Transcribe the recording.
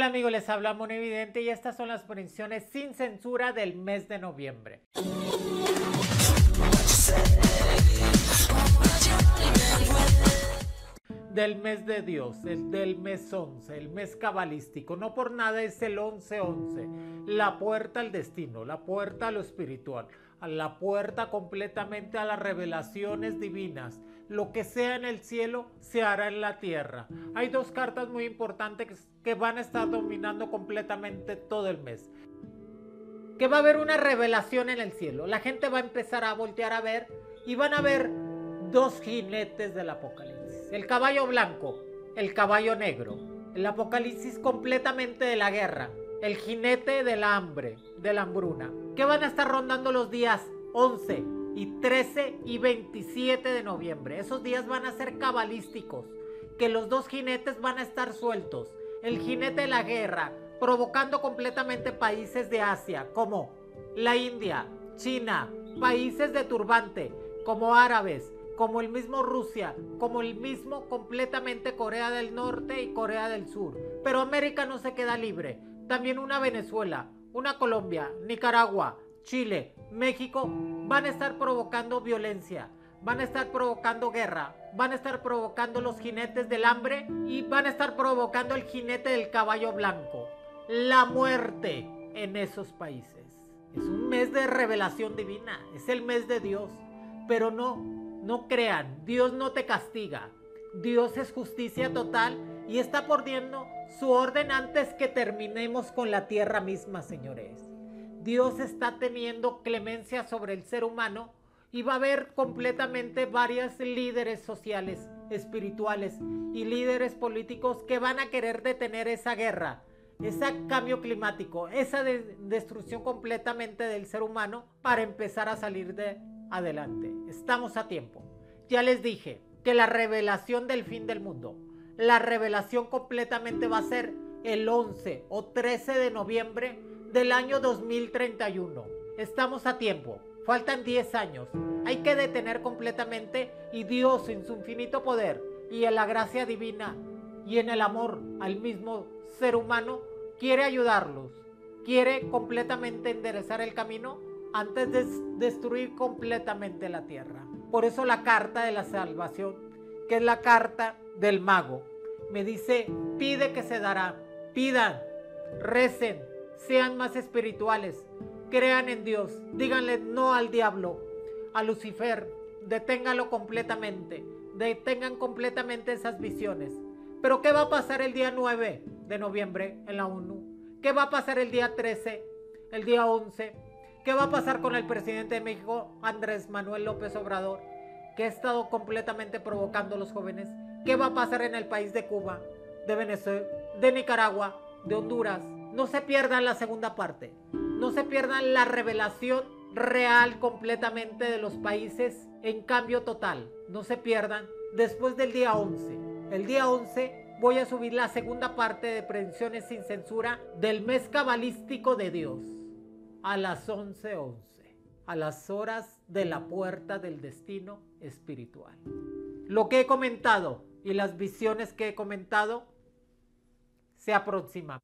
Hola amigos, les habla Evidente y estas son las predicciones sin censura del mes de noviembre. Del mes de Dios, el del mes 11, el mes cabalístico. No por nada es el 11-11. La puerta al destino, la puerta a lo espiritual, a la puerta completamente a las revelaciones divinas lo que sea en el cielo se hará en la tierra. Hay dos cartas muy importantes que van a estar dominando completamente todo el mes. Que va a haber una revelación en el cielo. La gente va a empezar a voltear a ver y van a ver dos jinetes del apocalipsis. El caballo blanco, el caballo negro. El apocalipsis completamente de la guerra. El jinete del hambre, de la hambruna. Que van a estar rondando los días 11, y 13 y 27 de noviembre. Esos días van a ser cabalísticos, que los dos jinetes van a estar sueltos. El jinete de la guerra, provocando completamente países de Asia, como la India, China, países de turbante, como árabes, como el mismo Rusia, como el mismo completamente Corea del Norte y Corea del Sur. Pero América no se queda libre. También una Venezuela, una Colombia, Nicaragua, Chile, México van a estar provocando violencia, van a estar provocando guerra, van a estar provocando los jinetes del hambre y van a estar provocando el jinete del caballo blanco. La muerte en esos países. Es un mes de revelación divina, es el mes de Dios. Pero no, no crean, Dios no te castiga. Dios es justicia total y está poniendo su orden antes que terminemos con la tierra misma, señores. Dios está teniendo clemencia sobre el ser humano y va a haber completamente varios líderes sociales, espirituales y líderes políticos que van a querer detener esa guerra, ese cambio climático, esa destrucción completamente del ser humano para empezar a salir de adelante. Estamos a tiempo. Ya les dije que la revelación del fin del mundo, la revelación completamente va a ser el 11 o 13 de noviembre del año 2031. Estamos a tiempo, faltan 10 años. Hay que detener completamente y Dios en su infinito poder y en la gracia divina y en el amor al mismo ser humano quiere ayudarlos, quiere completamente enderezar el camino antes de destruir completamente la tierra. Por eso la carta de la salvación, que es la carta del mago, me dice, pide que se dará, pidan, recen, sean más espirituales, crean en Dios, díganle no al diablo, a Lucifer, deténgalo completamente, detengan completamente esas visiones. Pero ¿qué va a pasar el día 9 de noviembre en la ONU? ¿Qué va a pasar el día 13, el día 11? ¿Qué va a pasar con el presidente de México, Andrés Manuel López Obrador, que ha estado completamente provocando a los jóvenes? ¿Qué va a pasar en el país de Cuba, de Venezuela, de Nicaragua, de Honduras, no se pierdan la segunda parte. No se pierdan la revelación real completamente de los países en cambio total. No se pierdan después del día 11. El día 11 voy a subir la segunda parte de Predicciones sin Censura del mes cabalístico de Dios a las 11:11, 11, a las horas de la puerta del destino espiritual. Lo que he comentado y las visiones que he comentado se aproximan.